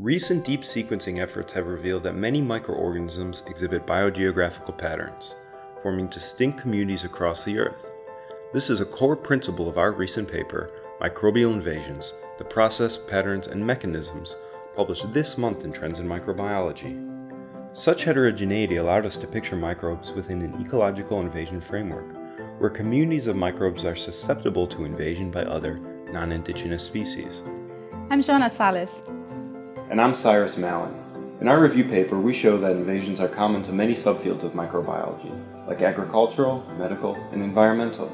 Recent deep sequencing efforts have revealed that many microorganisms exhibit biogeographical patterns, forming distinct communities across the Earth. This is a core principle of our recent paper, Microbial Invasions The Process, Patterns, and Mechanisms, published this month in Trends in Microbiology. Such heterogeneity allowed us to picture microbes within an ecological invasion framework, where communities of microbes are susceptible to invasion by other, non indigenous species. I'm Joana Salles. And I'm Cyrus Mallon. In our review paper, we show that invasions are common to many subfields of microbiology, like agricultural, medical, and environmental.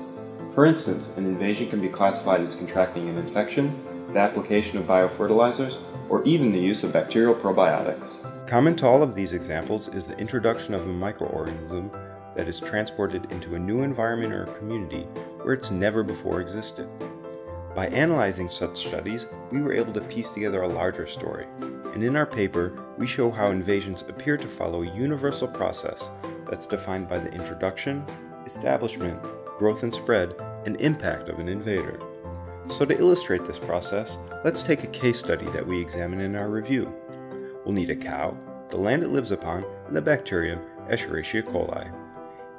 For instance, an invasion can be classified as contracting an infection, the application of biofertilizers, or even the use of bacterial probiotics. Common to all of these examples is the introduction of a microorganism that is transported into a new environment or community where it's never before existed. By analyzing such studies, we were able to piece together a larger story, and in our paper, we show how invasions appear to follow a universal process that's defined by the introduction, establishment, growth and spread, and impact of an invader. So, to illustrate this process, let's take a case study that we examine in our review. We'll need a cow, the land it lives upon, and the bacterium Escherichia coli.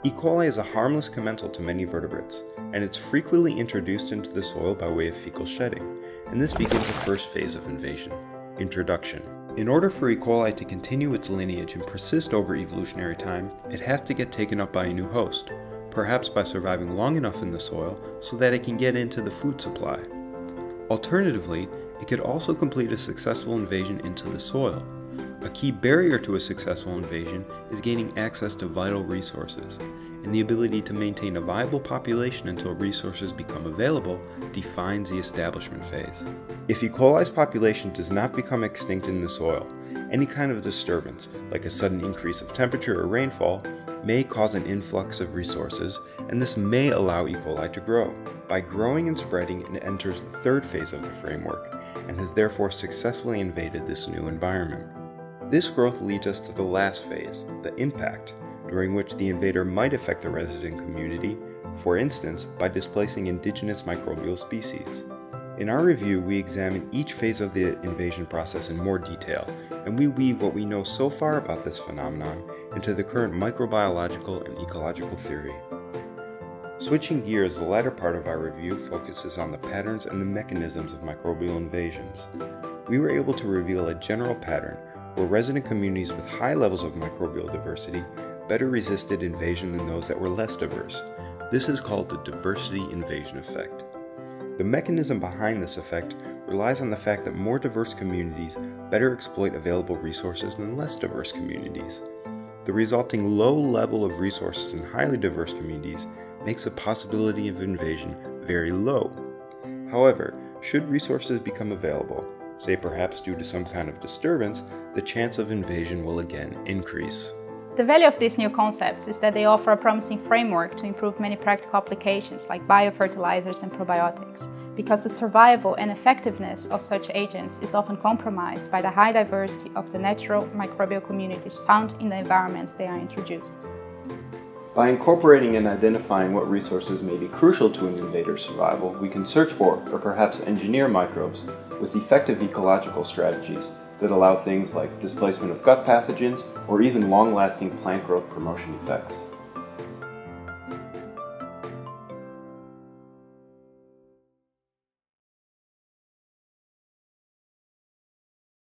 E. coli is a harmless commensal to many vertebrates, and it's frequently introduced into the soil by way of fecal shedding, and this begins the first phase of invasion introduction. In order for E. coli to continue its lineage and persist over evolutionary time, it has to get taken up by a new host, perhaps by surviving long enough in the soil so that it can get into the food supply. Alternatively, it could also complete a successful invasion into the soil, a key barrier to a successful invasion is gaining access to vital resources, and the ability to maintain a viable population until resources become available defines the establishment phase. If E. coli's population does not become extinct in the soil, any kind of disturbance, like a sudden increase of temperature or rainfall, may cause an influx of resources, and this may allow E. coli to grow. By growing and spreading, it enters the third phase of the framework, and has therefore successfully invaded this new environment. This growth leads us to the last phase, the impact, during which the invader might affect the resident community, for instance, by displacing indigenous microbial species. In our review, we examine each phase of the invasion process in more detail, and we weave what we know so far about this phenomenon into the current microbiological and ecological theory. Switching gears, the latter part of our review focuses on the patterns and the mechanisms of microbial invasions. We were able to reveal a general pattern where resident communities with high levels of microbial diversity better resisted invasion than those that were less diverse. This is called the diversity invasion effect. The mechanism behind this effect relies on the fact that more diverse communities better exploit available resources than less diverse communities. The resulting low level of resources in highly diverse communities makes the possibility of invasion very low. However, should resources become available, say perhaps due to some kind of disturbance, the chance of invasion will again increase. The value of these new concepts is that they offer a promising framework to improve many practical applications like biofertilizers and probiotics, because the survival and effectiveness of such agents is often compromised by the high diversity of the natural microbial communities found in the environments they are introduced. By incorporating and identifying what resources may be crucial to an invader's survival, we can search for, or perhaps engineer microbes with effective ecological strategies that allow things like displacement of gut pathogens or even long-lasting plant growth promotion effects.